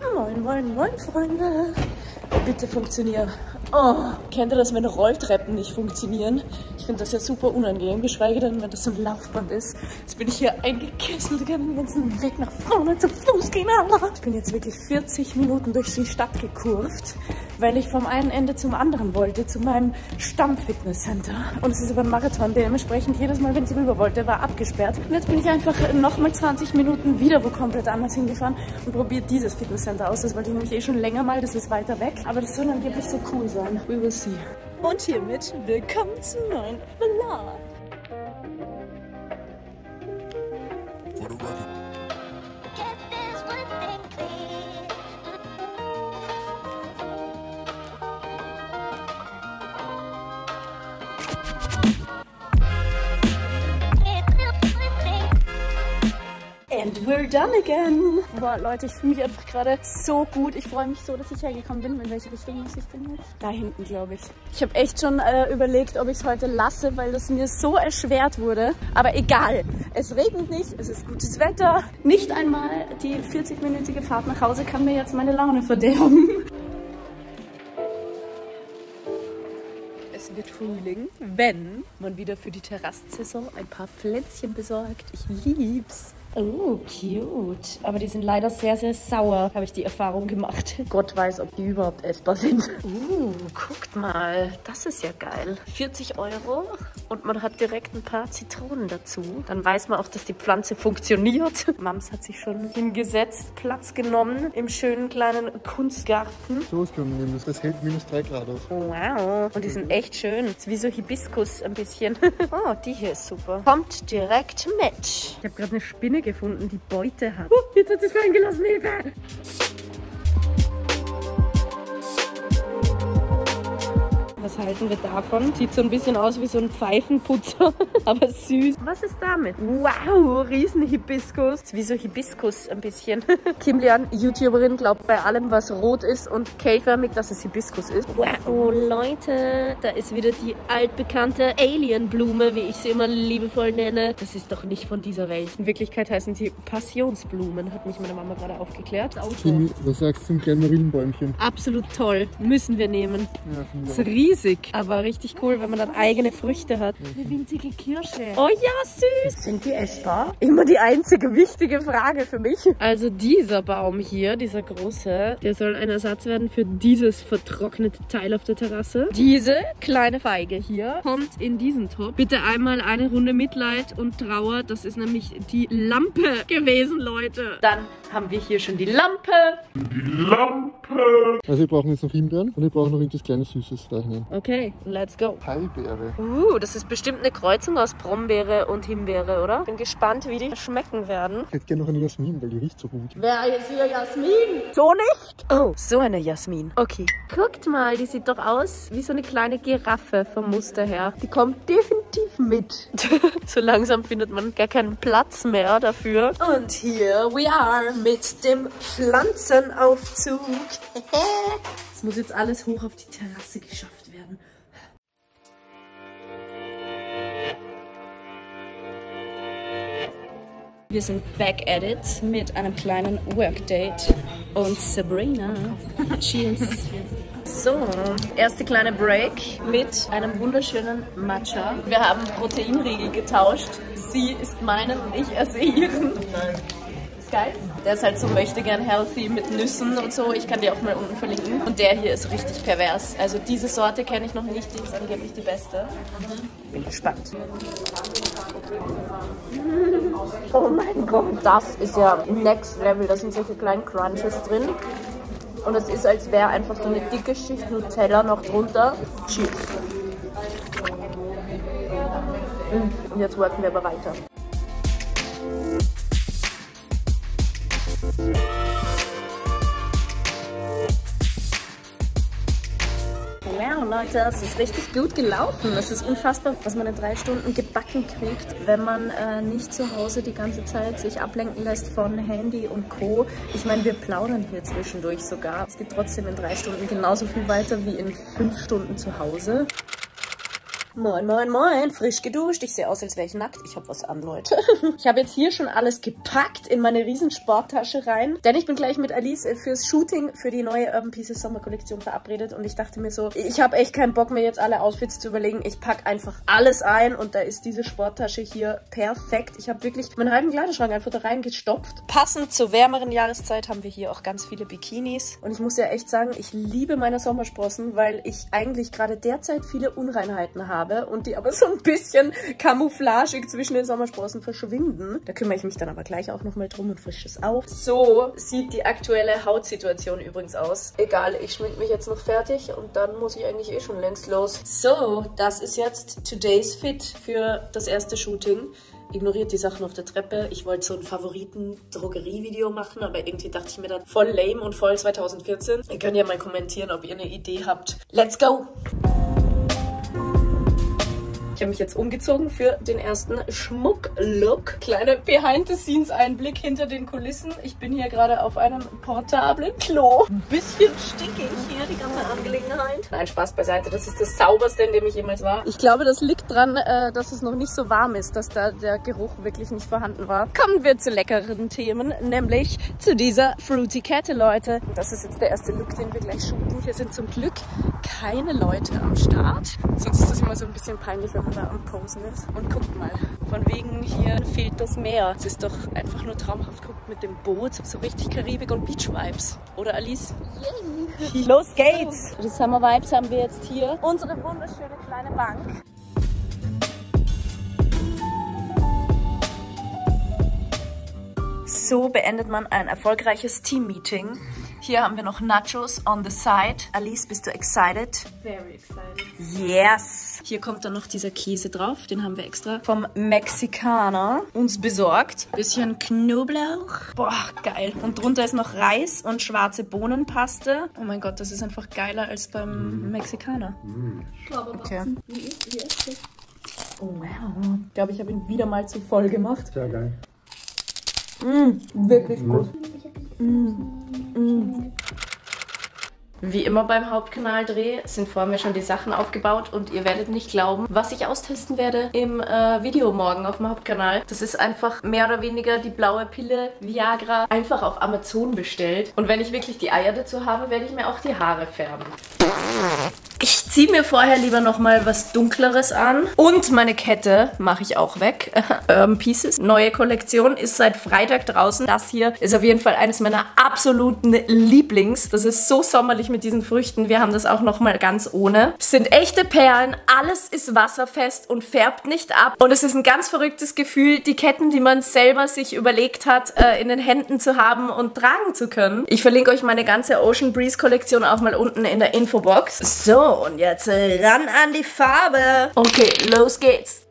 Moin, moin, moin, Freunde. Bitte funktionieren. Oh, kennt ihr das, wenn Rolltreppen nicht funktionieren? Ich finde das ja super unangenehm, geschweige denn, wenn das so ein Laufband ist. Jetzt bin ich hier eingekesselt, den ganzen Weg nach vorne zum Fuß gehen. Ich bin jetzt wirklich 40 Minuten durch die Stadt gekurvt, weil ich vom einen Ende zum anderen wollte, zu meinem Stammfitnesscenter. Und es ist aber ein Marathon, dementsprechend jedes Mal, wenn ich rüber wollte, war abgesperrt. Und jetzt bin ich einfach nochmal 20 Minuten wieder wo komplett anders hingefahren und probiert dieses Fitnesscenter aus. Das wollte ich nämlich eh schon länger mal, das ist weiter weg. Aber das soll angeblich so cool sein. We will see. Und hiermit willkommen zu neuen Vlog. We're done again. Boah, Leute, ich fühle mich einfach gerade so gut. Ich freue mich so, dass ich hergekommen bin. In welche Richtung muss ich denn jetzt? Da hinten, glaube ich. Ich habe echt schon äh, überlegt, ob ich es heute lasse, weil das mir so erschwert wurde. Aber egal. Es regnet nicht, es ist gutes Wetter. Nicht einmal die 40-minütige Fahrt nach Hause kann mir jetzt meine Laune verderben. Es wird Frühling, wenn man wieder für die Terrassensaison ein paar Pflänzchen besorgt. Ich lieb's. Oh, cute. Aber die sind leider sehr, sehr sauer, habe ich die Erfahrung gemacht. Gott weiß, ob die überhaupt essbar sind. Uh, guckt mal. Das ist ja geil. 40 Euro und man hat direkt ein paar Zitronen dazu. Dann weiß man auch, dass die Pflanze funktioniert. Mams hat sich schon hingesetzt, Platz genommen im schönen kleinen Kunstgarten. So ist nehmen. Das hält minus 3 Grad aus. Wow. Und die sind echt schön. Das ist wie so Hibiskus ein bisschen. oh, die hier ist super. Kommt direkt mit. Ich habe gerade eine Spinne gefunden, die Beute hat. Uh, jetzt hat sie es fallen gelassen, Hilfe! Was halten wir davon? Sieht so ein bisschen aus wie so ein Pfeifenputzer, aber süß. Was ist damit? Wow, riesen Hibiskus. Wie so Hibiskus ein bisschen. Kim Lian, YouTuberin, glaubt bei allem, was rot ist und K-förmig, dass es Hibiskus ist. Wow, Leute, da ist wieder die altbekannte Alienblume, wie ich sie immer liebevoll nenne. Das ist doch nicht von dieser Welt. In Wirklichkeit heißen sie Passionsblumen, hat mich meine Mama gerade aufgeklärt. Kimi, was sagst du zum kleinen Marillenbäumchen? Absolut toll. Müssen wir nehmen. Ja, finde ist ich riesig, aber richtig cool, wenn man dann eigene Früchte hat. Eine winzige Kirsche. Oh ja, süß. Sind die essbar? Immer die einzige wichtige Frage für mich. Also dieser Baum hier, dieser große, der soll ein Ersatz werden für dieses vertrocknete Teil auf der Terrasse. Diese kleine Feige hier kommt in diesen Topf. Bitte einmal eine Runde Mitleid und Trauer. Das ist nämlich die Lampe gewesen, Leute. Dann haben wir hier schon die Lampe. Also wir brauchen jetzt noch Himbeeren und wir brauchen noch irgendwas kleines Süßes da hinein. Okay, let's go. Heibeere. Uh, das ist bestimmt eine Kreuzung aus Brombeere und Himbeere, oder? Bin gespannt, wie die schmecken werden. Ich hätte gerne noch eine Jasmin, weil die riecht so gut. Wer ist hier Jasmin? So nicht? Oh, so eine Jasmin. Okay. Guckt mal, die sieht doch aus wie so eine kleine Giraffe vom Muster her. Die kommt definitiv mit. so langsam findet man gar keinen Platz mehr dafür. Und hier we are mit dem Pflanzenaufzug. Es muss jetzt alles hoch auf die Terrasse geschafft werden. Wir sind back at it mit einem kleinen Workdate und Sabrina. Cheers. So, erste kleine Break mit einem wunderschönen Matcha. Wir haben Proteinriegel getauscht. Sie ist meinen und ich esse ihren. Ist geil. Der ist halt so möchte gern healthy mit Nüssen und so. Ich kann die auch mal unten verlinken. Und der hier ist richtig pervers. Also diese Sorte kenne ich noch nicht. Die ist angeblich die beste. Bin gespannt. Oh mein Gott, das ist ja next level. Da sind solche kleinen Crunches drin. Und es ist, als wäre einfach so eine dicke Schicht Nutella noch drunter. Cheers. Und jetzt worken wir aber weiter. Wow, Leute, es ist richtig gut gelaufen. Es ist unfassbar, was man in drei Stunden gebacken kriegt, wenn man äh, nicht zu Hause die ganze Zeit sich ablenken lässt von Handy und Co. Ich meine, wir plaudern hier zwischendurch sogar. Es geht trotzdem in drei Stunden genauso viel weiter wie in fünf Stunden zu Hause. Moin, moin, moin. Frisch geduscht. Ich sehe aus, als wäre ich nackt. Ich habe was an, Leute. ich habe jetzt hier schon alles gepackt in meine riesen Sporttasche rein. Denn ich bin gleich mit Alice fürs Shooting für die neue Urban Pieces Sommerkollektion verabredet. Und ich dachte mir so, ich habe echt keinen Bock mehr jetzt alle Outfits zu überlegen. Ich packe einfach alles ein. Und da ist diese Sporttasche hier perfekt. Ich habe wirklich meinen halben Kleiderschrank einfach da reingestopft. Passend zur wärmeren Jahreszeit haben wir hier auch ganz viele Bikinis. Und ich muss ja echt sagen, ich liebe meine Sommersprossen, weil ich eigentlich gerade derzeit viele Unreinheiten habe habe und die aber so ein bisschen camouflagig zwischen den Sommersprossen verschwinden. Da kümmere ich mich dann aber gleich auch nochmal drum und frische es auf. So sieht die aktuelle Hautsituation übrigens aus. Egal, ich schmink mich jetzt noch fertig und dann muss ich eigentlich eh schon längst los. So, das ist jetzt Today's Fit für das erste Shooting ignoriert die Sachen auf der Treppe. Ich wollte so ein Favoriten-Drogerie-Video machen, aber irgendwie dachte ich mir dann voll lame und voll 2014. Ihr könnt ja mal kommentieren, ob ihr eine Idee habt. Let's go! Ich habe mich jetzt umgezogen für den ersten Schmuck-Look. Kleiner Behind-the-Scenes-Einblick hinter den Kulissen. Ich bin hier gerade auf einem portablen Klo. Ein bisschen stickig hier, die ganze Angelegenheit. Nein, Spaß beiseite. Das ist das sauberste, in dem ich jemals war. Ich glaube, das liegt dran, äh, dass es noch nicht so warm ist, dass da der Geruch wirklich nicht vorhanden war. Kommen wir zu leckeren Themen, nämlich zu dieser Fruity Kette, Leute. Das ist jetzt der erste Look, den wir gleich shooten. Hier sind zum Glück keine Leute am Start. Sonst ist das immer so ein bisschen peinlich, wenn man da am Posen ist. Und guckt mal, von wegen hier fehlt das Meer. Es ist doch einfach nur traumhaft. Guckt mit dem Boot, so richtig Karibik und Beach-Vibes. Oder Alice? Yay. Los geht's! Die Summer-Vibes haben wir jetzt hier. Unsere wunderschöne kleine Bank. So beendet man ein erfolgreiches Team-Meeting. Hier haben wir noch Nachos on the side. Alice, bist du excited? Very excited. Yes! Hier kommt dann noch dieser Käse drauf. Den haben wir extra vom Mexikaner uns besorgt. Bisschen Knoblauch. Boah, geil. Und drunter ist noch Reis und schwarze Bohnenpaste. Oh mein Gott, das ist einfach geiler als beim Mexikaner. Okay. Oh wow. Ich glaube, ich habe ihn wieder mal zu voll gemacht. Sehr geil. Mm, wirklich gut. Mm, mm. Wie immer beim Hauptkanaldreh sind vor mir schon die Sachen aufgebaut und ihr werdet nicht glauben, was ich austesten werde im äh, Video morgen auf dem Hauptkanal. Das ist einfach mehr oder weniger die blaue Pille Viagra einfach auf Amazon bestellt. Und wenn ich wirklich die Eier dazu habe, werde ich mir auch die Haare färben. Ich ziehe mir vorher lieber nochmal was Dunkleres an. Und meine Kette mache ich auch weg. Urban Pieces. Neue Kollektion ist seit Freitag draußen. Das hier ist auf jeden Fall eines meiner absoluten Lieblings. Das ist so sommerlich mit diesen Früchten. Wir haben das auch nochmal ganz ohne. Es sind echte Perlen. Alles ist wasserfest und färbt nicht ab. Und es ist ein ganz verrücktes Gefühl, die Ketten, die man selber sich überlegt hat, äh, in den Händen zu haben und tragen zu können. Ich verlinke euch meine ganze Ocean Breeze Kollektion auch mal unten in der Infobox. Und jetzt ran an die Farbe. Okay, los geht's.